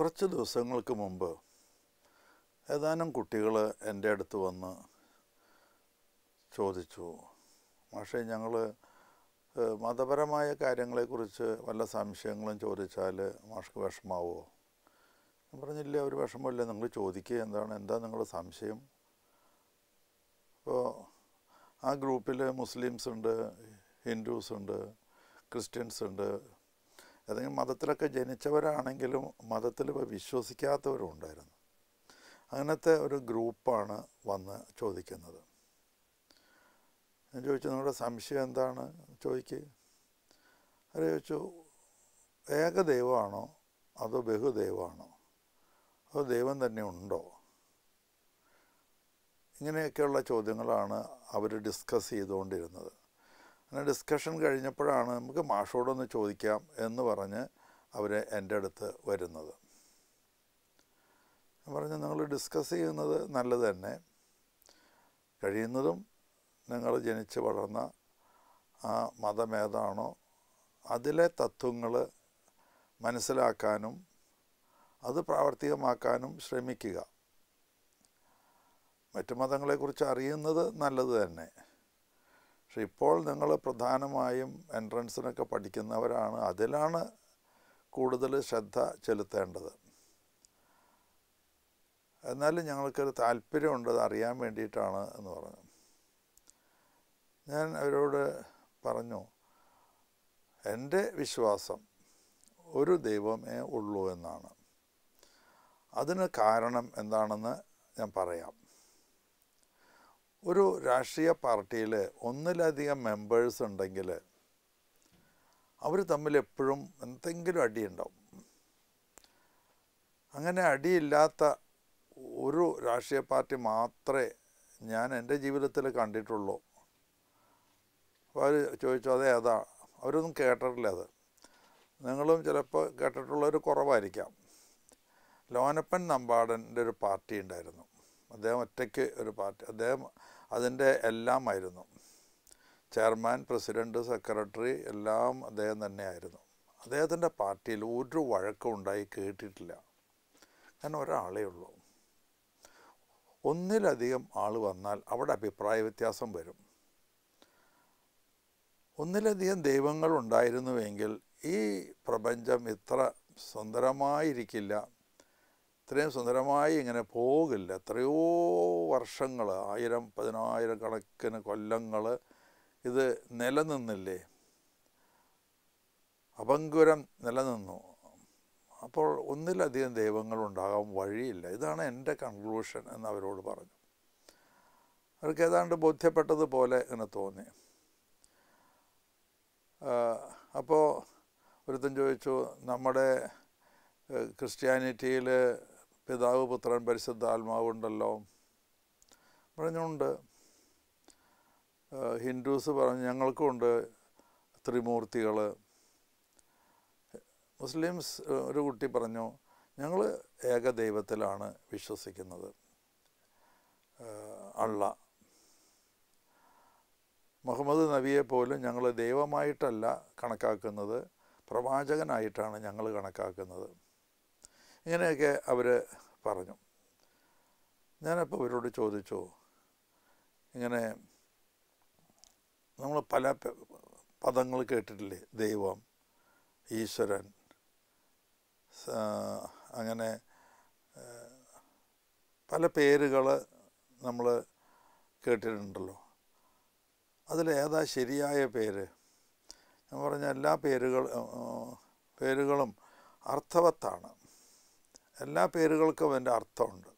കുറച്ച് ദിവസങ്ങൾക്ക് മുമ്പ് ഏതാനും കുട്ടികൾ എന്റെ അടുത്ത് വന്ന് ചോദിച്ചു പക്ഷേ ഞങ്ങൾ മതപരമായ കാര്യങ്ങളെക്കുറിച്ച് വല്ല സംശയങ്ങളും ചോദിച്ചാൽ മാഷ്ക്ക് വിഷമാവോ? ഞാൻ പറഞ്ഞില്ല ഒരു വിഷമമില്ല നിങ്ങൾ ചോദിക്കുക എന്താണ് എന്താ നിങ്ങളുടെ സംശയം? അപ്പോൾ ആ ഗ്രൂപ്പിൽ മുസ്ലിംസ് ഉണ്ട് ഹിന്ദുസ് ഉണ്ട് ക്രിസ്ത്യൻസ് ഉണ്ട് ഏതെങ്കിലും മതത്തിലൊക്കെ ജനിച്ചവരാണെങ്കിലും മതത്തിൽ വിശ്വസിക്കാത്തവരും ഉണ്ടായിരുന്നു അങ്ങനത്തെ ഒരു ഗ്രൂപ്പാണ് വന്ന് ചോദിക്കുന്നത്. ഞാൻ ചോദിച്ചു നിങ്ങളുടെ സംശയം എന്താണ്? ചോദിക്കുക അവർ ചോദിച്ചു ഏകദൈവമാണോ അതോ ബഹുദൈവമാണോ? അതോ ദൈവം തന്നെ ഉണ്ടോ? ഇങ്ങനെയൊക്കെയുള്ള ചോദ്യങ്ങളാണ് അവർ ഡിസ്കസ് ചെയ്തുകൊണ്ടിരുന്നത്. അങ്ങനെ ഡിസ്കഷൻ കഴിഞ്ഞപ്പോഴാണ് നമുക്ക് മാഷോടൊന്ന് ചോദിക്കാം എന്ന് പറഞ്ഞ് അവർ എന്റെ അടുത്ത് വരുന്നത്. പറഞ്ഞു നിങ്ങൾ ഡിസ്കസ് ചെയ്യുന്നത് നല്ലത് തന്നെ. കഴിയുന്നതും നിങ്ങൾ ജനിച്ച് വളർന്ന ആ മതമേതാണോ അതിലെ തത്വങ്ങൾ മനസ്സിലാക്കാനും അത് പ്രാവർത്തികമാക്കാനും ശ്രമിക്കുക. മറ്റു മതങ്ങളെക്കുറിച്ച് അറിയുന്നത് നല്ലത് തന്നെ. പക്ഷെ ഇപ്പോൾ നിങ്ങൾ പ്രധാനമായും എൻട്രൻസിനൊക്കെ പഠിക്കുന്നവരാണ്. അതിലാണ് കൂടുതൽ ശ്രദ്ധ ചെലുത്തേണ്ടത്. എന്നാലും ഞങ്ങൾക്കൊരു താല്പര്യമുണ്ട്. അത് അറിയാൻ വേണ്ടിയിട്ടാണ് എന്ന് പറഞ്ഞു. ഞാൻ അവരോട് പറഞ്ഞു എന്റെ വിശ്വാസം ഒരു ദൈവമേ ഉള്ളൂ എന്നാണ്. അതിന് കാരണം എന്താണെന്ന് ഞാൻ പറയാം. ഒരു രാഷ്ട്രീയ പാർട്ടിയിൽ ഒന്നിലധികം മെമ്പേഴ്സ് ഉണ്ടെങ്കിൽ അവർ തമ്മിൽ എപ്പോഴും എന്തെങ്കിലും അടിയുണ്ടാവും. അങ്ങനെ അടിയില്ലാത്ത ഒരു രാഷ്ട്രീയ പാർട്ടി മാത്രമേ ഞാൻ എന്റെ ജീവിതത്തിൽ കണ്ടിട്ടുള്ളൂ. അപ്പോൾ അവർ ചോദിച്ചു അത് ഏതാ അവരൊന്നും കേട്ടിട്ടില്ല അത്. നിങ്ങളും ചിലപ്പോൾ കേട്ടിട്ടുള്ളവർ കുറവായിരിക്കാം. ലോനപ്പൻ നമ്പാടന്റെ ഒരു പാർട്ടി ഉണ്ടായിരുന്നു. അദ്ദേഹം ഒറ്റയ്ക്ക് ഒരു പാർട്ടി അദ്ദേഹം അതിന്റെ എല്ലാമായിരുന്നു. ചെയർമാൻ പ്രസിഡന്റ് സെക്രട്ടറി എല്ലാം അദ്ദേഹം തന്നെയായിരുന്നു. അദ്ദേഹത്തിന്റെ പാർട്ടിയിൽ ഒരു വഴക്കം ഉണ്ടായി കേട്ടിട്ടില്ല. കാരണം ഒരാളേ ഉള്ളൂ. ഒന്നിലധികം ആൾ വന്നാൽ അവിടെ അഭിപ്രായ വ്യത്യാസം വരും. ഒന്നിലധികം ദൈവങ്ങൾ ഉണ്ടായിരുന്നുവെങ്കിൽ ഈ പ്രപഞ്ചം ഇത്ര സുന്ദരമായിരിക്കില്ല. ഇത്രയും സുന്ദരമായി ഇങ്ങനെ പോകില്ല. എത്രയോ വർഷങ്ങൾ ആയിരം പതിനായിരം കണക്കിന് കൊല്ലങ്ങൾ ഇത് നിലനിന്നില്ലേ? അപങ്കുരം നിലനിന്നു. അപ്പോൾ ഒന്നിലധികം ദൈവങ്ങൾ ഉണ്ടാകാൻ വഴിയില്ല. ഇതാണ് എന്റെ കൺക്ലൂഷൻ എന്ന് അവരോട് പറഞ്ഞു. അവർക്ക് ഏതാണ്ട് ബോധ്യപ്പെട്ടതുപോലെ ഇങ്ങനെ തോന്നി. അപ്പോൾ ഒരുത്തൻ ചോദിച്ചു നമ്മുടെ ക്രിസ്ത്യാനിറ്റിയിൽ പിതാവ് പുത്രൻ പരിശുദ്ധ ആത്മാവുണ്ടല്ലോ പറഞ്ഞുകൊണ്ട് ഹിന്ദുസ് പറഞ്ഞു ഞങ്ങൾക്കുമുണ്ട് ത്രിമൂർത്തികൾ. മുസ്ലിംസ് ഒരു കുട്ടി പറഞ്ഞു ഞങ്ങൾ ഏകദൈവത്തിലാണ് വിശ്വസിക്കുന്നത് അള്ള. മുഹമ്മദ് നബിയെ പോലും ഞങ്ങൾ ദൈവമായിട്ടല്ല കണക്കാക്കുന്നത് പ്രവാചകനായിട്ടാണ് ഞങ്ങൾ കണക്കാക്കുന്നത്. ഇങ്ങനെയൊക്കെ അവർ പറഞ്ഞു. ഞാനപ്പോൾ അവരോട് ചോദിച്ചു ഇങ്ങനെ നമ്മൾ പല പദങ്ങൾ കേട്ടിട്ടില്ലേ? ദൈവം ഈശ്വരൻ അങ്ങനെ പല പേരുകൾ നമ്മൾ കേട്ടിട്ടുണ്ടല്ലോ. അതിലേതാ ശരിയായ പേര്? ഞാൻ പറഞ്ഞ എല്ലാ പേരുകൾ പേരുകളും അർത്ഥവത്താണ്. എല്ലാ പേരുകൾക്കും അതിന്റെ അർത്ഥമുണ്ട്.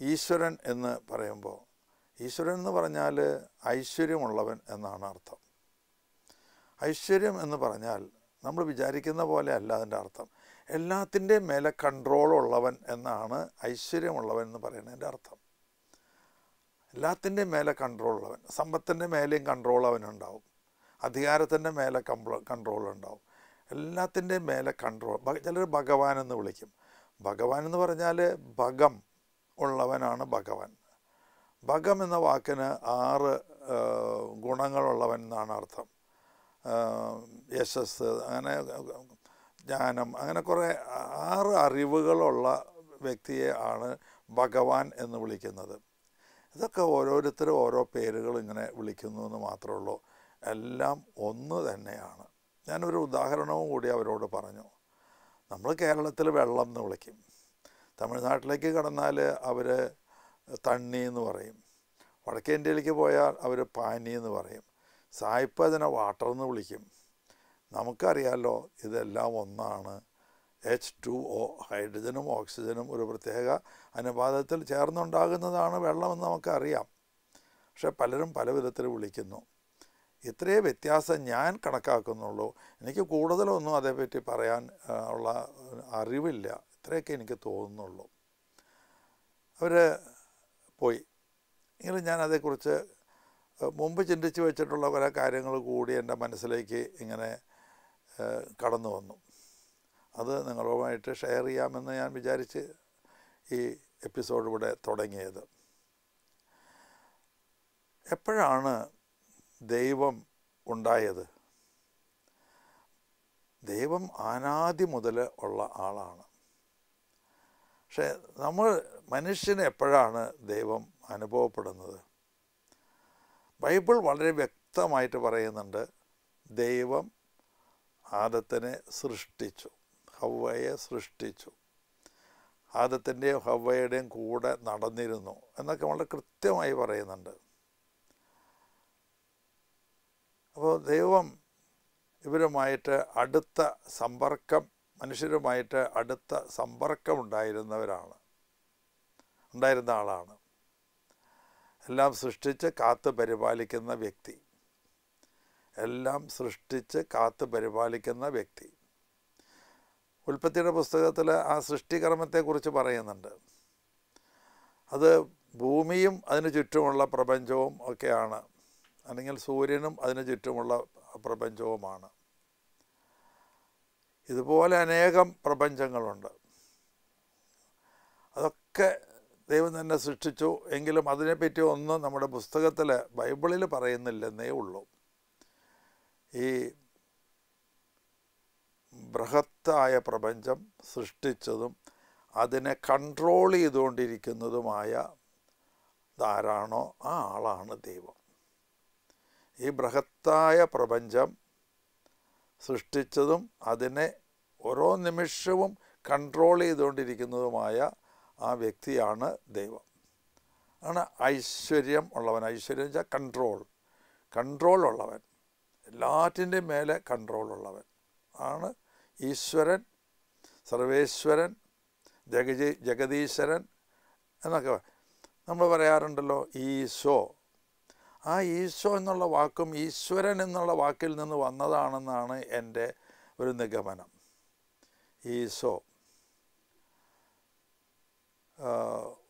ഈശ്വരൻ എന്ന് പറയുമ്പോൾ ഈശ്വരൻ എന്ന് പറഞ്ഞാൽ ഐശ്വര്യമുള്ളവൻ എന്നാണ് അർത്ഥം. ഐശ്വര്യം എന്ന് പറഞ്ഞാൽ നമ്മൾ വിചാരിക്കുന്ന പോലെ അല്ല അതിന്റെ അർത്ഥം. എല്ലാത്തിന്റെയും മേലെ കൺട്രോളുള്ളവൻ എന്നാണ് ഐശ്വര്യമുള്ളവൻ എന്ന് പറയുന്നതിന്റെ അർത്ഥം. എല്ലാത്തിന്റെയും മേലെ കൺട്രോൾ ഉള്ളവൻ സമ്പത്തിന്റെ മേലെയും കൺട്രോൾ അവനുണ്ടാവും. അധികാരത്തിന്റെ മേലെ കൺട്രോൾ ഉണ്ടാവും. എല്ലാത്തിന്റെയും മേലെ കൺട്രോൾ ചിലർ ഭഗവാൻ എന്ന് വിളിക്കും. ഭഗവാൻ എന്ന് പറഞ്ഞാൽ ഭഗം ഉള്ളവനാണ് ഭഗവാൻ. ഭഗം എന്ന വാക്കിന് ആറ് ഗുണങ്ങളുള്ളവൻ എന്നാണ് അർത്ഥം. യശസ് അങ്ങനെ ജ്ഞാനം അങ്ങനെ കുറേ ആറ് അറിവുകളുള്ള വ്യക്തിയെ ആണ് ഭഗവാൻ എന്ന് വിളിക്കുന്നത്. ഇതൊക്കെ ഓരോരുത്തരും ഓരോ പേരുകൾ ഇങ്ങനെ വിളിക്കുന്നു എന്ന് മാത്രമേ ഉള്ളൂ. എല്ലാം ഒന്ന് തന്നെയാണ്. ഞാനൊരു ഉദാഹരണവും കൂടി അവരോട് പറഞ്ഞു. നമ്മൾ കേരളത്തിൽ വെള്ളം എന്ന് വിളിക്കും. തമിഴ്നാട്ടിലേക്ക് കടന്നാൽ അവർ തണ്ണി എന്ന് പറയും. വടക്കേ ഇന്ത്യയിലേക്ക് പോയാൽ അവർ പാനി എന്ന് പറയും. സായിപ്പ് അതിനെ വാട്ടർ എന്ന് വിളിക്കും. നമുക്കറിയാലോ ഇതെല്ലാം ഒന്നാണ്. എച്ച് ടു ഒ ഹൈഡ്രജനും ഓക്സിജനും ഒരു പ്രത്യേക അനുപാതത്തിൽ ചേർന്നുണ്ടാകുന്നതാണ് വെള്ളമെന്ന് നമുക്കറിയാം. പക്ഷെ പലരും പല വിധത്തിൽ വിളിക്കുന്നു. ഇത്രയേ വ്യത്യാസം ഞാൻ കണക്കാക്കുന്നുള്ളൂ. എനിക്ക് കൂടുതലൊന്നും അതേപ്പറ്റി പറയാൻ ഉള്ള അറിവില്ല. ഇത്രയൊക്കെ എനിക്ക് തോന്നുന്നുള്ളൂ. അവർ പോയി. ഇങ്ങനെ ഞാൻ അതേക്കുറിച്ച് മുമ്പ് ചിന്തിച്ച് വെച്ചിട്ടുള്ള പല കാര്യങ്ങൾ കൂടി എന്റെ മനസ്സിലേക്ക് ഇങ്ങനെ കടന്നു വന്നു. അത് നിങ്ങളുമായിട്ട് ഷെയർ ചെയ്യാമെന്ന് ഞാൻ വിചാരിച്ച് ഈ എപ്പിസോഡ് ഇവിടെ തുടങ്ങിയത്. എപ്പോഴാണ് ദൈവം ഉണ്ടായത്? ദൈവം അനാദി മുതൽ ഉള്ള ആളാണ്. പക്ഷേ നമ്മൾ മനുഷ്യന് എപ്പോഴാണ് ദൈവം അനുഭവപ്പെടുന്നത്? ബൈബിൾ വളരെ വ്യക്തമായിട്ട് പറയുന്നുണ്ട് ദൈവം ആദത്തിനെ സൃഷ്ടിച്ചു ഹവ്വയെ സൃഷ്ടിച്ചു. ആദത്തിന്റെയും ഹവ്വയുടെയും കൂടെ നടന്നിരുന്നു എന്നൊക്കെ വളരെ കൃത്യമായി പറയുന്നുണ്ട്. അപ്പോൾ ദൈവം ഇവരുമായിട്ട് അടുത്ത സമ്പർക്കം മനുഷ്യരുമായിട്ട് അടുത്ത സമ്പർക്കം ഉണ്ടായിരുന്നവരാണ് ഉണ്ടായിരുന്ന ആളാണ്. എല്ലാം സൃഷ്ടിച്ച് കാത്ത് പരിപാലിക്കുന്ന വ്യക്തി. എല്ലാം സൃഷ്ടിച്ച് കാത്ത് പരിപാലിക്കുന്ന വ്യക്തി. ഉൽപ്പത്തിയുടെ പുസ്തകത്തിൽ ആ സൃഷ്ടികർമ്മത്തെക്കുറിച്ച് പറയുന്നുണ്ട്. അത് ഭൂമിയും അതിന് ചുറ്റുമുള്ള പ്രപഞ്ചവും ഒക്കെയാണ്. അല്ലെങ്കിൽ സൂര്യനും അതിന് ചുറ്റുമുള്ള പ്രപഞ്ചവുമാണ്. ഇതുപോലെ അനേകം പ്രപഞ്ചങ്ങളുണ്ട്. അതൊക്കെ ദൈവം തന്നെ സൃഷ്ടിച്ചു എങ്കിലും അതിനെപ്പറ്റി ഒന്നും നമ്മുടെ പുസ്തകത്തിൽ ബൈബിളിൽ പറയുന്നില്ലെന്നേ ഉള്ളൂ. ഈ ബൃഹത്തായ പ്രപഞ്ചം സൃഷ്ടിച്ചതും അതിനെ കൺട്രോൾ ചെയ്തുകൊണ്ടിരിക്കുന്നതുമായ ആരാണോ? ആ ആളാണ് ദൈവം. ഈ ബൃഹത്തായ പ്രപഞ്ചം സൃഷ്ടിച്ചതും അതിനെ ഓരോ നിമിഷവും കൺട്രോൾ ചെയ്തുകൊണ്ടിരിക്കുന്നതുമായ ആ വ്യക്തിയാണ് ദൈവം. ആണ് ഐശ്വര്യം ഉള്ളവൻ. ഐശ്വര്യം വെച്ചാൽ കൺട്രോൾ കൺട്രോൾ ഉള്ളവൻ. എല്ലാറ്റിന്റെയും മേലെ കൺട്രോൾ ഉള്ളവൻ. ആണ് ഈശ്വരൻ സർവേശ്വരൻ ജഗജി ജഗദീശ്വരൻ എന്നൊക്കെ. നമ്മൾ പറയാറുണ്ടല്ലോ ഈശോ. ആ ഈശോ എന്നുള്ള വാക്കും ഈശ്വരൻ എന്നുള്ള വാക്കിൽ നിന്ന് വന്നതാണെന്നാണ് എന്റെ ഒരു നിഗമനം. ഈശോ.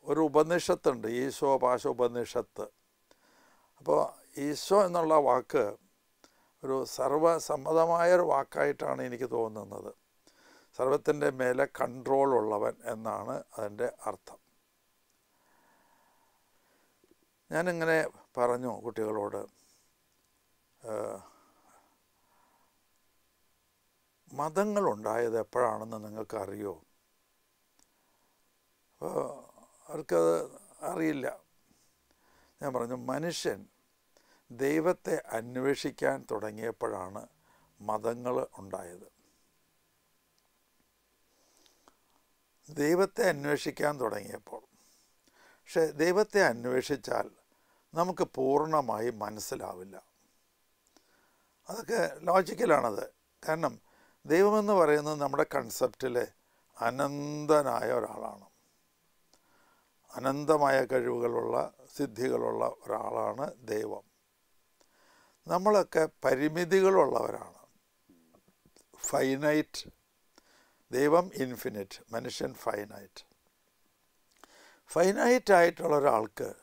ഒരു ഉപനിഷത്തുണ്ട് ഈശോ പാശ ഉപനിഷത്ത് അപ്പോൾ ഈശോ എന്നുള്ള വാക്ക് ഒരു സർവസമ്മതമായ ഒരു വാക്കായിട്ടാണ് എനിക്ക് തോന്നുന്നത്. സർവത്തിന്റെ മേലെ കൺട്രോൾ ഉള്ളവൻ എന്നാണ് അതിന്റെ അർത്ഥം. ഞാനിങ്ങനെ പറഞ്ഞു കുട്ടികളോട് മതങ്ങളുണ്ടായത് എപ്പോഴാണെന്ന് നിങ്ങൾക്കറിയോ? അപ്പോൾ അവർക്കത് അറിയില്ല. ഞാൻ പറഞ്ഞു മനുഷ്യൻ ദൈവത്തെ അന്വേഷിക്കാൻ തുടങ്ങിയപ്പോഴാണ് മതങ്ങൾ ഉണ്ടായത്. ദൈവത്തെ അന്വേഷിക്കാൻ തുടങ്ങിയപ്പോൾ പക്ഷെ ദൈവത്തെ അന്വേഷിച്ചാൽ നമുക്ക് പൂർണമായി മനസ്സിലാവില്ല. അതൊക്കെ ലോജിക്കലാണത്. കാരണം ദൈവമെന്ന് പറയുന്നത് നമ്മുടെ കൺസെപ്റ്റിലെ അനന്തനായ ഒരാളാണ്. അനന്തമായ കഴിവുകളുള്ള സിദ്ധികളുള്ള ഒരാളാണ് ദൈവം. നമ്മളൊക്കെ പരിമിതികളുള്ളവരാണ്. ഫൈനൈറ്റ്. ദൈവം ഇൻഫിനിറ്റ്. മനുഷ്യൻ ഫൈനൈറ്റ്. ഫൈനൈറ്റ് ആയിട്ടുള്ള ഒരാൾക്ക്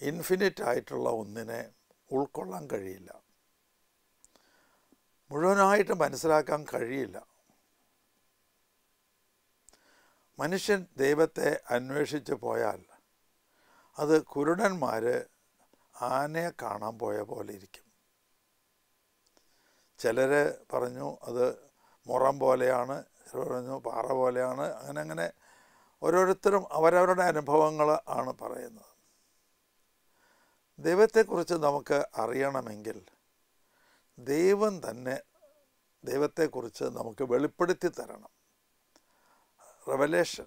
ഇൻഫിനിറ്റ് ആയിട്ടുള്ള ഒന്നിനെ ഉൾക്കൊള്ളാൻ കഴിയില്ല. മുഴുവനായിട്ട് മനസ്സിലാക്കാൻ കഴിയില്ല. മനുഷ്യൻ ദൈവത്തെ അന്വേഷിച്ച് പോയാൽ അത് കുരുടന്മാർ ആനയെ കാണാൻ പോയ പോലെ ഇരിക്കും. ചിലർ പറഞ്ഞു അത് മുറം പോലെയാണ് ചിലർ പറഞ്ഞു പാറ പോലെയാണ് അങ്ങനെ അങ്ങനെ ഓരോരുത്തരും അവരവരുടെ അനുഭവങ്ങൾ ആണ് പറയുന്നത്. ദൈവത്തെക്കുറിച്ച് നമുക്ക് അറിയണമെങ്കിൽ ദൈവം തന്നെ ദൈവത്തെക്കുറിച്ച് നമുക്ക് വെളിപ്പെടുത്തി തരണം. റെവലേഷൻ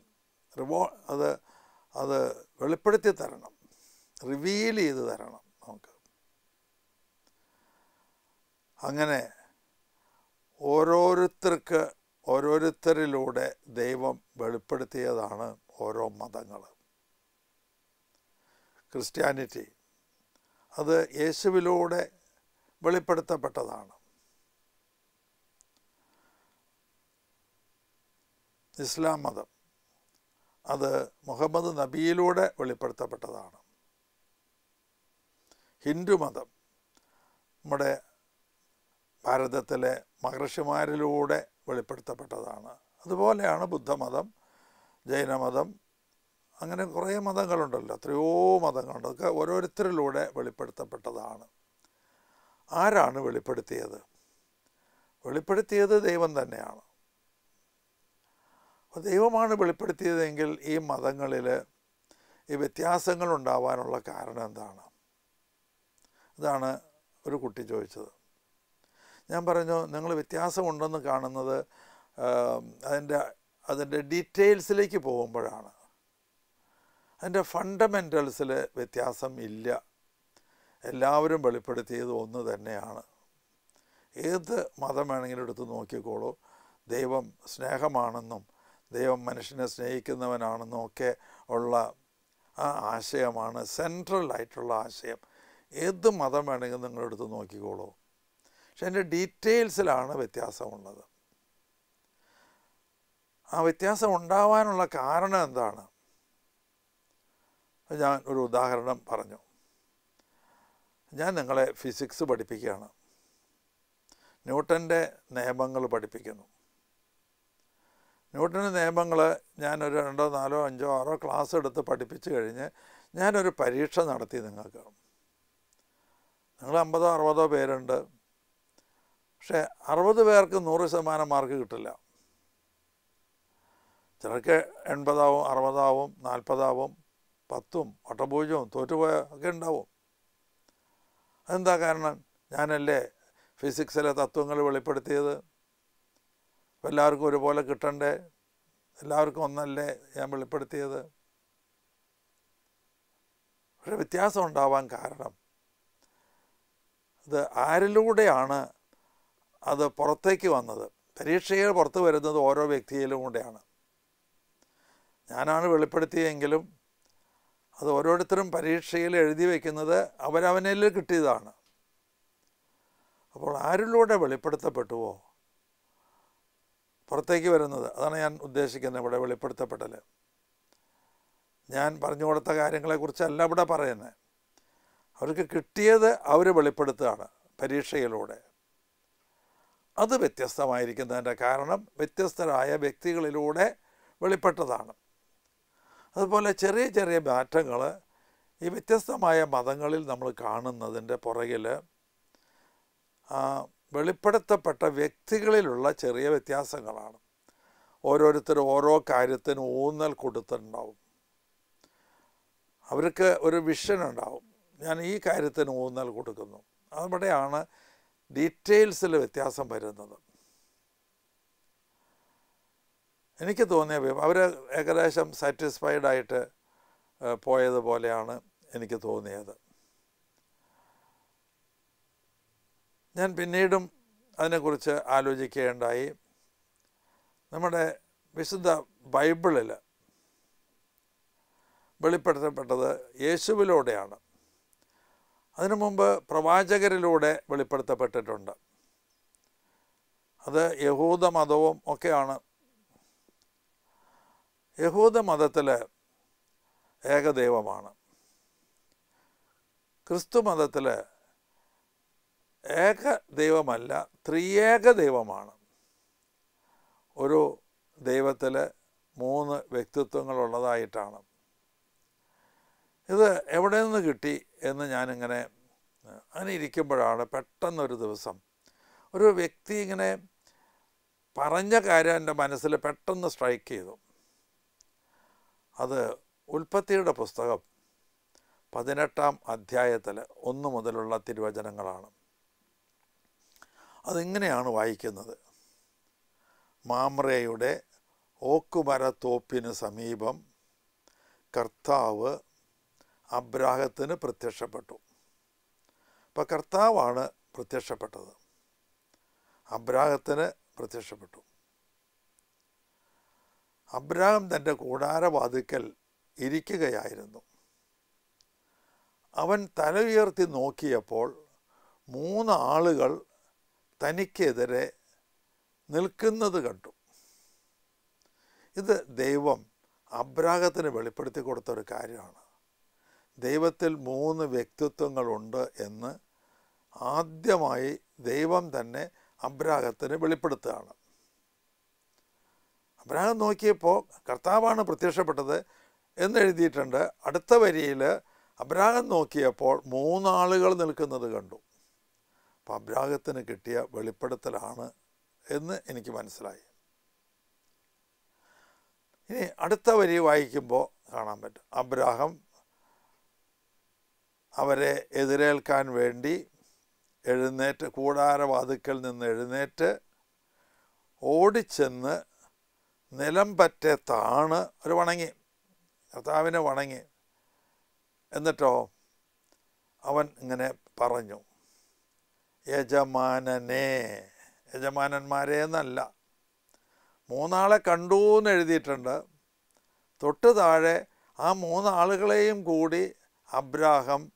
റിവോ അത് അത് വെളിപ്പെടുത്തി തരണം. റിവീൽ ചെയ്ത് തരണം നമുക്ക്. അങ്ങനെ ഓരോരുത്തർക്ക് ഓരോരുത്തരിലൂടെ ദൈവം വെളിപ്പെടുത്തിയതാണ് ഓരോ മതങ്ങൾ. ക്രിസ്ത്യാനിറ്റി അത് യേശുവിലൂടെ വെളിപ്പെടുത്തപ്പെട്ടതാണ്. ഇസ്ലാം മതം അത് മുഹമ്മദ് നബിയിലൂടെ വെളിപ്പെടുത്തപ്പെട്ടതാണ്. ഹിന്ദു മതം നമ്മുടെ ഭാരതത്തിലെ മഹർഷിമാരിലൂടെ വെളിപ്പെടുത്തപ്പെട്ടതാണ്. അതുപോലെയാണ് ബുദ്ധമതം ജൈനമതം അങ്ങനെ കുറേ മതങ്ങളുണ്ടല്ലോ. എത്രയോ മതങ്ങളുണ്ട്. അതൊക്കെ ഓരോരുത്തരിലൂടെ വെളിപ്പെടുത്തപ്പെട്ടതാണ്. ആരാണ് വെളിപ്പെടുത്തിയത്? വെളിപ്പെടുത്തിയത് ദൈവം തന്നെയാണ്. അപ്പോൾ ദൈവമാണ് വെളിപ്പെടുത്തിയതെങ്കിൽ ഈ മതങ്ങളിൽ ഈ വ്യത്യാസങ്ങൾ ഉണ്ടാവാനുള്ള കാരണം എന്താണ്? ഇതാണ് ഒരു കുട്ടി ചോദിച്ചത്. ഞാൻ പറഞ്ഞു നിങ്ങൾ വ്യത്യാസമുണ്ടെന്ന് കാണുന്നത് അതിന്റെ അതിന്റെ ഡീറ്റെയിൽസിലേക്ക് പോകുമ്പോഴാണ്. അതിന്റെ ഫണ്ടമെന്റൽസിൽ വ്യത്യാസം ഇല്ല. എല്ലാവരും വെളിപ്പെടുത്തിയത് ഒന്ന് തന്നെയാണ്. ഏത് മതം വേണമെങ്കിലും എടുത്ത് നോക്കിക്കോളൂ. ദൈവം സ്നേഹമാണെന്നും ദൈവം മനുഷ്യനെ സ്നേഹിക്കുന്നവനാണെന്നും ഒക്കെ ഉള്ള ആ ആശയമാണ് സെൻട്രൽ ആയിട്ടുള്ള ആശയം. ഏത് മതം വേണമെങ്കിലും നിങ്ങളെടുത്ത് നോക്കിക്കോളൂ. പക്ഷെ അതിന്റെ ഡീറ്റെയിൽസിലാണ് വ്യത്യാസമുള്ളത്. ആ വ്യത്യാസം ഉണ്ടാവാനുള്ള കാരണം എന്താണ്? ഞാൻ ഒരു ഉദാഹരണം പറഞ്ഞു. ഞാൻ നിങ്ങളെ ഫിസിക്സ് പഠിപ്പിക്കുകയാണ്. ന്യൂട്ടന്റെ നിയമങ്ങൾ പഠിപ്പിക്കുന്നു. ന്യൂട്ടന്റെ നിയമങ്ങൾ ഞാനൊരു രണ്ടോ നാലോ അഞ്ചോ ആറോ ക്ലാസ് എടുത്ത് പഠിപ്പിച്ച് കഴിഞ്ഞ് ഞാനൊരു പരീക്ഷ നടത്തി നിങ്ങൾക്ക്. നിങ്ങൾ അമ്പതോ അറുപതോ പേരുണ്ട്. പക്ഷേ അറുപത് പേർക്ക് നൂറ് ശതമാനം മാർക്ക് കിട്ടില്ല. ചിലർക്ക് എൺപതാവും അറുപതാവും നാൽപ്പതാവും പത്തും വട്ടപൂജ്യവും തോറ്റുപോയ ഒക്കെ ഉണ്ടാവും. അതെന്താ കാരണം? ഞാനല്ലേ ഫിസിക്സിലെ തത്വങ്ങൾ വെളിപ്പെടുത്തിയത്? എല്ലാവർക്കും ഒരുപോലെ കിട്ടണ്ടേ? എല്ലാവർക്കും ഒന്നല്ലേ ഞാൻ വെളിപ്പെടുത്തിയത്? പക്ഷെ വ്യത്യാസം ഉണ്ടാവാൻ കാരണം. ഇത് ആരിലൂടെയാണ് അത് പുറത്തേക്ക് വന്നത്. പരീക്ഷയിൽ പുറത്ത് വരുന്നത് ഓരോ വ്യക്തിയിലും കൂടെയാണ്. ഞാനാണ് വെളിപ്പെടുത്തിയെങ്കിലും അത് ഓരോരുത്തരും പരീക്ഷയിൽ എഴുതി വയ്ക്കുന്നത് അവരവനിൽ കിട്ടിയതാണ്. അപ്പോൾ ആരിലൂടെ വെളിപ്പെടുത്തപ്പെട്ടുവോ? പുറത്തേക്ക് വരുന്നത്. അതാണ് ഞാൻ ഉദ്ദേശിക്കുന്നത് ഇവിടെ വെളിപ്പെടുത്തപ്പെടൽ ഞാൻ പറഞ്ഞു കൊടുത്ത കാര്യങ്ങളെക്കുറിച്ചല്ല ഇവിടെ പറയുന്നത്. അവർക്ക് കിട്ടിയത് അവർ വെളിപ്പെടുത്തുകയാണ് പരീക്ഷയിലൂടെ. അത് വ്യത്യസ്തമായിരിക്കുന്നതിന്റെ കാരണം വ്യത്യസ്തരായ വ്യക്തികളിലൂടെ വെളിപ്പെട്ടതാണ്. അതുപോലെ ചെറിയ ചെറിയ മാറ്റങ്ങൾ ഈ വ്യത്യസ്തമായ മതങ്ങളിൽ നമ്മൾ കാണുന്നതിന്റെ പുറകിൽ വെളിപ്പെടുത്തപ്പെട്ട വ്യക്തികളിലുള്ള ചെറിയ വ്യത്യാസങ്ങളാണ്. ഓരോരുത്തരും ഓരോ കാര്യത്തിന് ഊന്നൽ കൊടുത്തിട്ടുണ്ടാവും. അവർക്ക് ഒരു വിഷൻ ഉണ്ടാവും. ഞാൻ ഈ കാര്യത്തിന് ഊന്നൽ കൊടുക്കുന്നു. അവിടെയാണ് ഡീറ്റെയിൽസിൽ വ്യത്യാസം വരുന്നത്. എനിക്ക് തോന്നിയ അവർ ഏകദേശം സാറ്റിസ്ഫൈഡ് ആയിട്ട് പോയതുപോലെയാണ് എനിക്ക് തോന്നിയത്. ഞാൻ പിന്നീടും അതിനെക്കുറിച്ച് ആലോചിക്കേണ്ടായി നമ്മുടെ വിശുദ്ധ ബൈബിളിൽ വെളിപ്പെടുത്തപ്പെട്ടത് യേശുവിലൂടെയാണ്. അതിനു മുമ്പ് പ്രവാചകരിലൂടെ വെളിപ്പെടുത്തപ്പെട്ടിട്ടുണ്ട്. അത് യഹൂദ മതവും ഒക്കെയാണ്. യഹൂദ മതത്തിൽ ഏകദൈവമാണ്. ക്രിസ്തു മതത്തിൽ ഏക ദൈവമല്ല ത്രിയേക ദൈവമാണ്. ഒരു ദൈവത്തിൽ മൂന്ന് വ്യക്തിത്വങ്ങളുള്ളതായിട്ടാണ്. ഇത് എവിടെ നിന്ന് കിട്ടി എന്ന് ഞാനിങ്ങനെ അങ്ങനെ ഇരിക്കുമ്പോഴാണ് പെട്ടെന്നൊരു ദിവസം ഒരു വ്യക്തി ഇങ്ങനെ പറഞ്ഞ കാര്യം എന്റെ മനസ്സിൽ പെട്ടെന്ന് സ്ട്രൈക്ക് ചെയ്തു. അത് ഉൽപ്പത്തിയുടെ പുസ്തകം പതിനെട്ടാം അധ്യായത്തിൽ ഒന്ന് മുതലുള്ള തിരുവചനങ്ങളാണ്. അതിങ്ങനെയാണ് വായിക്കുന്നത്. മാമ്രയുടെ ഓക്കുമരത്തോപ്പിന് സമീപം കർത്താവ് അബ്രാഹത്തിന് പ്രത്യക്ഷപ്പെട്ടു. അപ്പോൾ കർത്താവാണ് പ്രത്യക്ഷപ്പെട്ടത്. അബ്രാഹത്തിന് പ്രത്യക്ഷപ്പെട്ടു. അബ്രാഹം തന്റെ കൂടാരവാതിക്കൽ ഇരിക്കുകയായിരുന്നു. അവൻ തല ഉയർത്തി നോക്കിയപ്പോൾ മൂന്ന് ആളുകൾ തനിക്കെതിരെ നിൽക്കുന്നത് കണ്ടു. ഇത് ദൈവം അബ്രാഹത്തിന് വെളിപ്പെടുത്തി കൊടുത്ത ഒരു കാര്യമാണ്. ദൈവത്തിൽ മൂന്ന് വ്യക്തിത്വങ്ങളുണ്ട് എന്ന് ആദ്യമായി ദൈവം തന്നെ അബ്രാഹത്തിന് വെളിപ്പെടുത്തുകയാണ്. അബ്രാഹം നോക്കിയപ്പോൾ കർത്താവാണ് പ്രത്യക്ഷപ്പെട്ടത് എന്നെഴുതിയിട്ടുണ്ട് അടുത്ത വരിയിൽ അബ്രാഹം നോക്കിയപ്പോൾ മൂന്നാളുകൾ നിൽക്കുന്നത് കണ്ടു. അപ്പം അബ്രാഹത്തിന് കിട്ടിയ വെളിപ്പെടുത്തലാണ് എന്ന് എനിക്ക് മനസ്സിലായി. ഇനി അടുത്ത വരി വായിക്കുമ്പോൾ കാണാൻ പറ്റും. അബ്രാഹം അവരെ എതിരേൽക്കാൻ വേണ്ടി എഴുന്നേറ്റ് കൂടാരവാതുക്കൽ നിന്ന് എഴുന്നേറ്റ് ഓടിച്ചെന്ന് നിലം പറ്റെ താണ് ഒരു വണങ്ങി കർത്താവിനെ വണങ്ങി. എന്നിട്ടോ അവൻ ഇങ്ങനെ പറഞ്ഞു യജമാനനെ യജമാനന്മാരെ എന്നല്ല മൂന്നാളെ കണ്ടു എന്ന് എഴുതിയിട്ടുണ്ട്. തൊട്ട് താഴെ ആ മൂന്നാളുകളെയും കൂടി അബ്രാഹം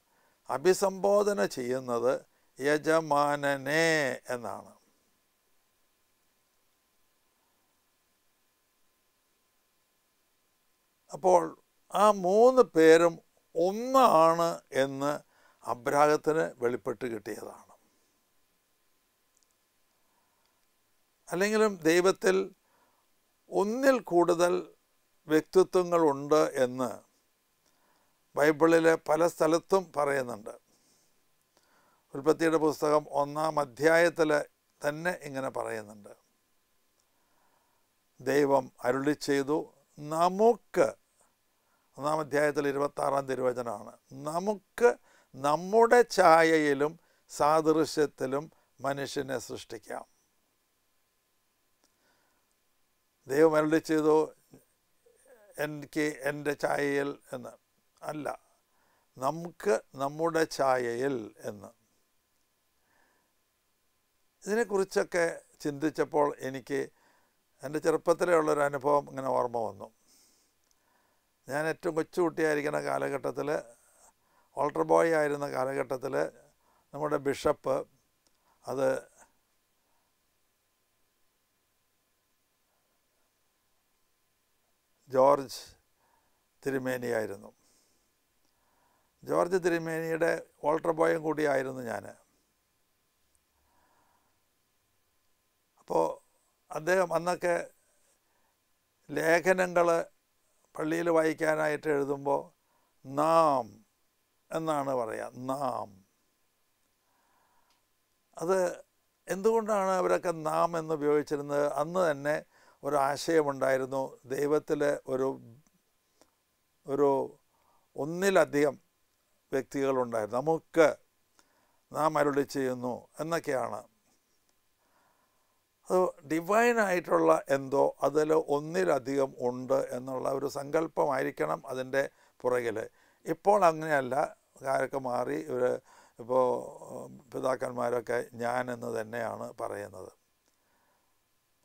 അഭിസംബോധന ചെയ്യുന്നത് യജമാനനെ എന്നാണ്. അപ്പോൾ ആ മൂന്ന് പേരും ഒന്നാണ് എന്ന് അബ്രാഹത്തിന് വെളിപ്പെട്ട് കിട്ടിയതാണ്. അല്ലെങ്കിലും ദൈവത്തിൽ ഒന്നിൽ കൂടുതൽ വ്യക്തിത്വങ്ങളുണ്ട് എന്ന് ബൈബിളിൽ പല സ്ഥലത്തും പറയുന്നുണ്ട്. ഉൽപ്പത്തിയുടെ പുസ്തകം ഒന്നാം അധ്യായത്തിൽ തന്നെ ഇങ്ങനെ പറയുന്നുണ്ട്. ദൈവം അരുളി ചെയ്തു നമുക്ക് ഒന്നാം അധ്യായത്തിൽ ഇരുപത്താറാം തിരുവചനമാണ് നമുക്ക് നമ്മുടെ ഛായയിലും സാദൃശ്യത്തിലും മനുഷ്യനെ സൃഷ്ടിക്കാം. ദൈവം അരുളി ചെയ്തു എനിക്ക് എന്റെ ഛായയിൽ എന്ന്. അല്ല. നമുക്ക് നമ്മുടെ ഛായയിൽ എന്ന്. ഇതിനെക്കുറിച്ചൊക്കെ ചിന്തിച്ചപ്പോൾ എനിക്ക് എന്റെ ചെറുപ്പത്തിലേ ഉള്ളൊരു അനുഭവം ഇങ്ങനെ ഓർമ്മ വന്നു. ഞാൻ ഏറ്റവും കൊച്ചുകുട്ടിയായിരിക്കുന്ന കാലഘട്ടത്തിൽ ഓൾട്ടർ ബോയ് ആയിരുന്ന കാലഘട്ടത്തിൽ നമ്മുടെ ബിഷപ്പ് അത് ജോർജ് തിരുമേനിയായിരുന്നു. ജോർജ് തിരുമേനിയുടെ ഓൾട്ടർ ബോയും കൂടിയായിരുന്നു ഞാൻ. അപ്പോൾ അദ്ദേഹം അന്നൊക്കെ ലേഖനങ്ങൾ പള്ളിയിൽ വായിക്കാനായിട്ട് എഴുതുമ്പോൾ നാം എന്നാണ് പറയുക നാം. അത് എന്തുകൊണ്ടാണ് അവരൊക്കെ നാം എന്ന് ഉപയോഗിച്ചിരുന്നത്? അന്ന് തന്നെ ഒരു ദൈവത്തിൽ ഒരു ഒരു ഒന്നിലധികം വ്യക്തികളുണ്ടായിരുന്നു. നമുക്ക് നാം അരുളി ചെയ്യുന്നു എന്നൊക്കെയാണ്. അത് ഡിവൈനായിട്ടുള്ള എന്തോ അതിൽ ഒന്നിലധികം ഉണ്ട് എന്നുള്ള ഒരു സങ്കല്പമായിരിക്കണം അതിന്റെ പുറകിൽ ഇപ്പോൾ അങ്ങനെയല്ല. കാരൊക്കെ മാറി? ഇവർ ഇപ്പോൾ പിതാക്കന്മാരൊക്കെ ഞാൻ എന്ന് തന്നെയാണ് പറയുന്നത്.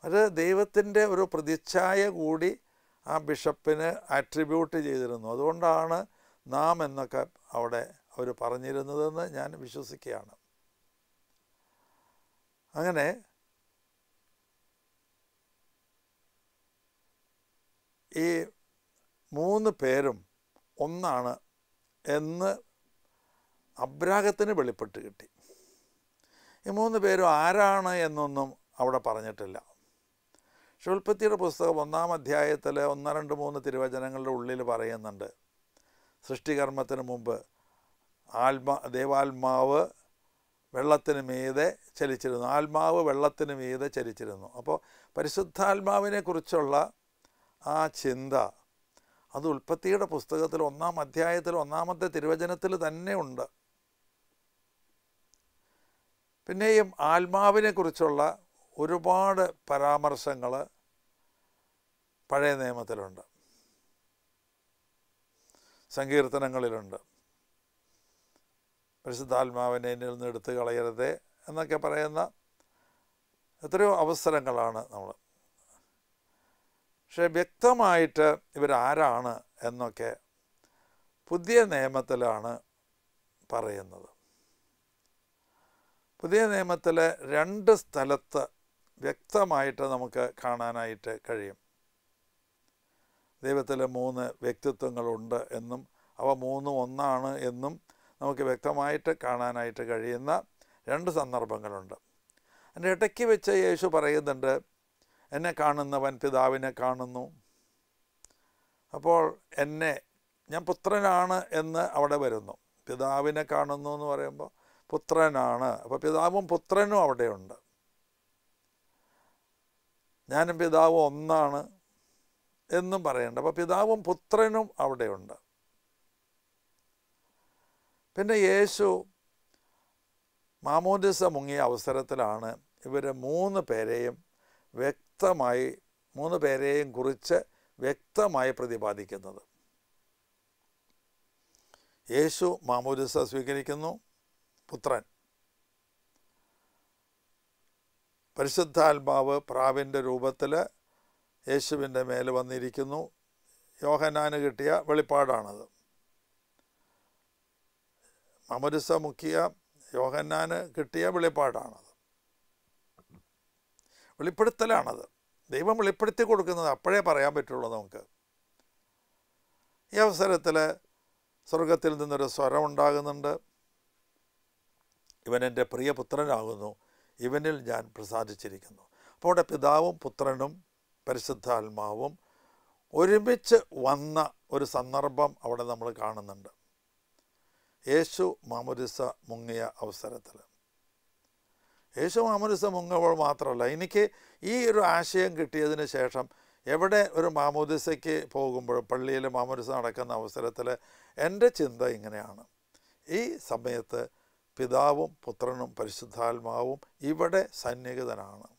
അത് ദൈവത്തിന്റെ ഒരു പ്രതിച്ഛായ കൂടി ആ ബിഷപ്പിന് ആട്രിബ്യൂട്ട് ചെയ്തിരുന്നു. അതുകൊണ്ടാണ് നാം എന്നൊക്കെ അവിടെ അവർ പറഞ്ഞിരുന്നതെന്ന് ഞാൻ വിശ്വസിക്കുകയാണ്. അങ്ങനെ ഈ മൂന്ന് പേരും ഒന്നാണ് എന്ന് അബ്രാഹത്തിന് വെളിപ്പെട്ട് കിട്ടി. ഈ മൂന്ന് പേരും ആരാണ് എന്നൊന്നും അവിടെ പറഞ്ഞിട്ടില്ല. ഷുൽപ്പത്തിയുടെ പുസ്തകം ഒന്നാം അധ്യായത്തിൽ ഒന്ന് രണ്ട് മൂന്ന് തിരുവചനങ്ങളുടെ ഉള്ളിൽ പറയുന്നുണ്ട്. സൃഷ്ടികർമ്മത്തിന് മുമ്പ് ആത്മാ ദേവാത്മാവ് വെള്ളത്തിന് മീതെ ചലിച്ചിരുന്നു. ആത്മാവ് വെള്ളത്തിന് മീതെ ചലിച്ചിരുന്നു. അപ്പോൾ പരിശുദ്ധാത്മാവിനെ കുറിച്ചുള്ള ആ ചിന്ത അത് ഉൽപ്പത്തിയുടെ പുസ്തകത്തിൽ ഒന്നാം അധ്യായത്തിൽ ഒന്നാമത്തെ തിരുവചനത്തിൽ തന്നെ ഉണ്ട്. പിന്നെയും ആത്മാവിനെ കുറിച്ചുള്ള ഒരുപാട് പരാമർശങ്ങൾ പഴയ നിയമത്തിലുണ്ട്. സങ്കീർത്തനങ്ങളിലുണ്ട്. പരിശുദ്ധാത്മാവിനെ എന്നിൽ നിന്ന് എടുത്തു കളയരുതേ എന്നൊക്കെ പറയുന്ന എത്രയോ അവസരങ്ങളാണ് നമ്മൾ. പക്ഷേ വ്യക്തമായിട്ട് ഇവരാരാണ് എന്നൊക്കെ പുതിയ നിയമത്തിലാണ് പറയുന്നത്. പുതിയ നിയമത്തിലെ രണ്ട് സ്ഥലത്ത് വ്യക്തമായിട്ട് നമുക്ക് കാണാനായിട്ട് കഴിയും. ദൈവത്തിൽ മൂന്ന് വ്യക്തിത്വങ്ങളുണ്ട് എന്നും അവ മൂന്നും ഒന്നാണ് എന്നും നമുക്ക് വ്യക്തമായിട്ട് കാണാനായിട്ട് കഴിയുന്ന രണ്ട് സന്ദർഭങ്ങളുണ്ട്. എന്റെ ഇടയ്ക്ക് വെച്ച് യേശു പറയുന്നുണ്ട് എന്നെ കാണുന്നവൻ പിതാവിനെ കാണുന്നു. അപ്പോൾ എന്നെ ഞാൻ പുത്രനാണ് എന്ന് അവിടെ വരുന്നു. പിതാവിനെ കാണുന്നു എന്ന് പറയുമ്പോൾ പുത്രനാണ്. അപ്പോൾ പിതാവും പുത്രനും അവിടെയുണ്ട്. ഞാനും പിതാവും ഒന്നാണ്. എന്നും പറയേണ്ട. അപ്പോൾ പിതാവും പുത്രനും അവിടെയുണ്ട്. പിന്നെ യേശു മാമോദിസ മുങ്ങിയ അവസരത്തിലാണ് ഇവർ മൂന്ന് പേരെയും വ്യക്തമായി മൂന്ന് പേരെയും കുറിച്ച് വ്യക്തമായി പ്രതിപാദിക്കുന്നത്. യേശു മാമോദിസ സ്വീകരിക്കുന്നു പുത്രൻ. പരിശുദ്ധാത്മാവ് പ്രാവിന്റെ രൂപത്തിൽ യേശുവിന്റെ മേൽ വന്നിരിക്കുന്നു. യോഹനാന് കിട്ടിയ വെളിപ്പാടാണത്. അമരുസ മുക്കിയ യോഹന്നാന് കിട്ടിയ വെളിപ്പാടാണത്. വെളിപ്പെടുത്തലാണത്. ദൈവം വെളിപ്പെടുത്തി കൊടുക്കുന്നത് അപ്പോഴേ പറയാൻ പറ്റുള്ളൂ നമുക്ക്. ഈ അവസരത്തിൽ സ്വർഗത്തിൽ നിന്നൊരു സ്വരം ഉണ്ടാകുന്നുണ്ട്. ഇവൻ എന്റെ പ്രിയപുത്രനാകുന്നു ഇവനിൽ ഞാൻ പ്രസാദിച്ചിരിക്കുന്നു. അപ്പോൾ അവിടെ പിതാവും പുത്രനും പരിശുദ്ധാത്മാവും ഒരുമിച്ച് വന്ന ഒരു സന്ദർഭം അവിടെ നമ്മൾ കാണുന്നുണ്ട്. യേശു മാമുരിസ മുങ്ങിയ അവസരത്തിൽ. യേശു മാമുരിസ മുങ്ങുമ്പോൾ മാത്രമല്ല എനിക്ക് ഈ ഒരു ആശയം കിട്ടിയതിന് ശേഷം എവിടെ ഒരു മാമോദിസയ്ക്ക് പോകുമ്പോൾ പള്ളിയിൽ മാമോദിസ നടക്കുന്ന അവസരത്തിൽ എന്റെ ചിന്ത ഇങ്ങനെയാണ്. ഈ സമയത്ത് പിതാവും പുത്രനും പരിശുദ്ധാത്മാവും ഇവിടെ സന്നിഹിതനാണ്.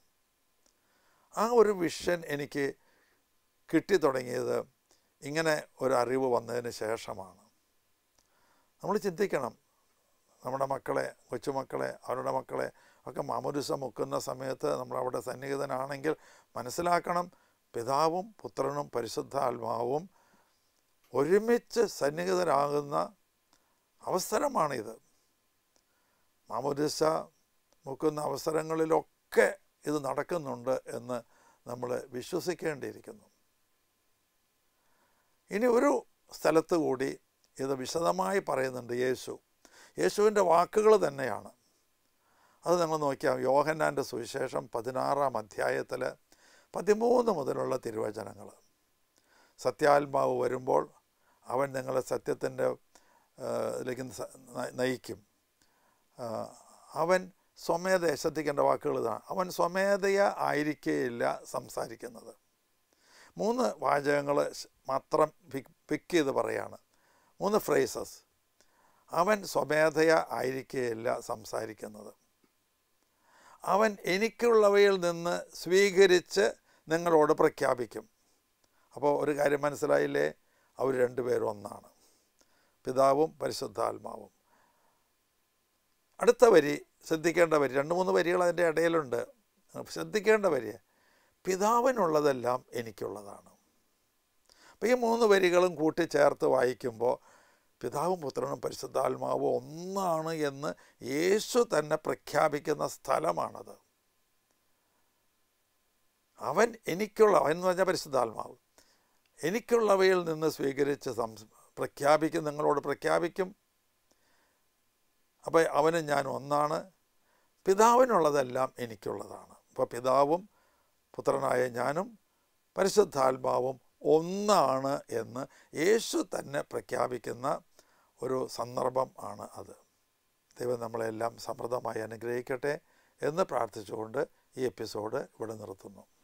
ആ ഒരു വിഷൻ എനിക്ക് കിട്ടിത്തുടങ്ങിയത് ഇങ്ങനെ ഒരു അറിവ് വന്നതിന് ശേഷമാണ്. നമ്മൾ ചിന്തിക്കണം. നമ്മുടെ മക്കളെ കൊച്ചുമക്കളെ അവരുടെ മക്കളെ ഒക്കെ മാമുരുസ മുക്കുന്ന സമയത്ത് നമ്മളവിടെ സന്നിഹിതനാണെങ്കിൽ മനസ്സിലാക്കണം പിതാവും പുത്രനും പരിശുദ്ധാത്മാവും ഒരുമിച്ച് സന്നിഹിതരാകുന്ന അവസരമാണിത്. മാമുരുസ മുക്കുന്ന അവസരങ്ങളിലൊക്കെ ഇത് നടക്കുന്നുണ്ട് എന്ന് നമ്മൾ വിശ്വസിക്കേണ്ടിയിരിക്കുന്നു. ഇനി ഒരു സ്ഥലത്ത് കൂടി ഇത് വിശദമായി പറയുന്നുണ്ട് യേശു. യേശുവിന്റെ വാക്കുകൾ തന്നെയാണ്. അത് നിങ്ങൾ നോക്കിയാൽ യോഹന്നാന്റെ സുവിശേഷം പതിനാറാം അധ്യായത്തിൽ പതിമൂന്ന് മുതലുള്ള തിരുവചനങ്ങൾ. സത്യാത്മാവ് വരുമ്പോൾ അവൻ നിങ്ങളെ സത്യത്തിന്റെ ഇതിലേക്ക് നയിക്കും. അവൻ സ്വമേധയ ശ്രദ്ധിക്കേണ്ട വാക്കുകൾ ഇതാണ്. അവൻ സ്വമേധയ ആയിരിക്കേയില്ല സംസാരിക്കുന്നത്. മൂന്ന് വാചകങ്ങൾ മാത്രം പിക്ക് ചെയ്ത് പറയാണ്. മൂന്ന് ഫ്രേസസ് അവൻ സ്വമേധയ ആയിരിക്കുകയില്ല സംസാരിക്കുന്നത്. അവൻ എനിക്കുള്ളവയിൽ നിന്ന് സ്വീകരിച്ച് നിങ്ങളോട് പ്രഖ്യാപിക്കും. അപ്പോൾ ഒരു കാര്യം മനസ്സിലായില്ലേ? അവർ രണ്ടുപേരും ഒന്നാണ്. പിതാവും പരിശുദ്ധാത്മാവും. അടുത്ത വരി ശ്രദ്ധിക്കേണ്ട വരി രണ്ട് മൂന്ന് വരികൾ അതിന്റെ ഇടയിലുണ്ട്. ശ്രദ്ധിക്കേണ്ട വരി പിതാവിനുള്ളതെല്ലാം എനിക്കുള്ളതാണ്. അപ്പോൾ ഈ മൂന്ന് വരികളും കൂട്ടിച്ചേർത്ത് വായിക്കുമ്പോൾ പിതാവും പുത്രനും പരിശുദ്ധാത്മാവും ഒന്നാണ് എന്ന് യേശു തന്നെ പ്രഖ്യാപിക്കുന്ന സ്ഥലമാണത്. അവൻ എനിക്കുള്ള അവൻ എന്ന് പറഞ്ഞാൽ പരിശുദ്ധാത്മാവ് എനിക്കുള്ളവയിൽ നിന്ന് സ്വീകരിച്ച് പ്രഖ്യാപിക്കും നിങ്ങളോട് പ്രഖ്യാപിക്കും. അപ്പോൾ അവനും ഞാൻ ഒന്നാണ്. പിതാവിനുള്ളതെല്ലാം എനിക്കുള്ളതാണ്. അപ്പോൾ പിതാവും പുത്രനായ ഞാനും പരിശുദ്ധാത്മാവും ഒന്നാണ് എന്ന് യേശു തന്നെ പ്രഖ്യാപിക്കുന്ന ഒരു സന്ദർഭം ആണ് അത്. ദൈവം നമ്മളെല്ലാം സമൃദ്ധമായി അനുഗ്രഹിക്കട്ടെ എന്ന് പ്രാർത്ഥിച്ചുകൊണ്ട് ഈ എപ്പിസോഡ് ഇവിടെ നിർത്തുന്നു.